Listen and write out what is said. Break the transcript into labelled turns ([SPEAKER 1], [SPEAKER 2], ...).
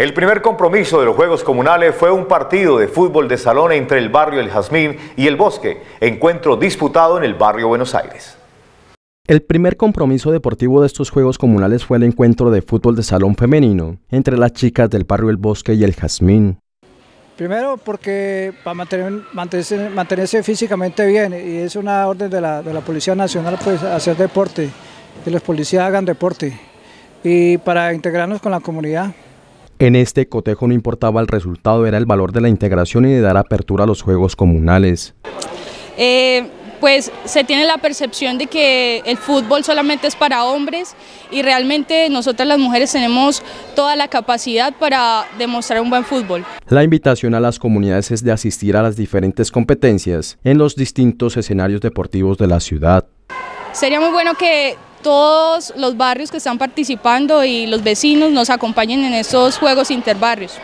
[SPEAKER 1] El primer compromiso de los Juegos Comunales fue un partido de fútbol de salón entre el barrio El Jazmín y El Bosque, encuentro disputado en el barrio Buenos Aires.
[SPEAKER 2] El primer compromiso deportivo de estos Juegos Comunales fue el encuentro de fútbol de salón femenino entre las chicas del barrio El Bosque y El Jazmín.
[SPEAKER 3] Primero porque para mantenerse, mantenerse, físicamente bien y es una orden de la, de la Policía Nacional pues hacer deporte, que los policías hagan deporte y para integrarnos con la comunidad.
[SPEAKER 2] En este cotejo no importaba el resultado, era el valor de la integración y de dar apertura a los juegos comunales.
[SPEAKER 4] Eh, pues se tiene la percepción de que el fútbol solamente es para hombres y realmente nosotras las mujeres tenemos toda la capacidad para demostrar un buen fútbol.
[SPEAKER 2] La invitación a las comunidades es de asistir a las diferentes competencias en los distintos escenarios deportivos de la ciudad.
[SPEAKER 4] Sería muy bueno que todos los barrios que están participando y los vecinos nos acompañen en estos Juegos Interbarrios.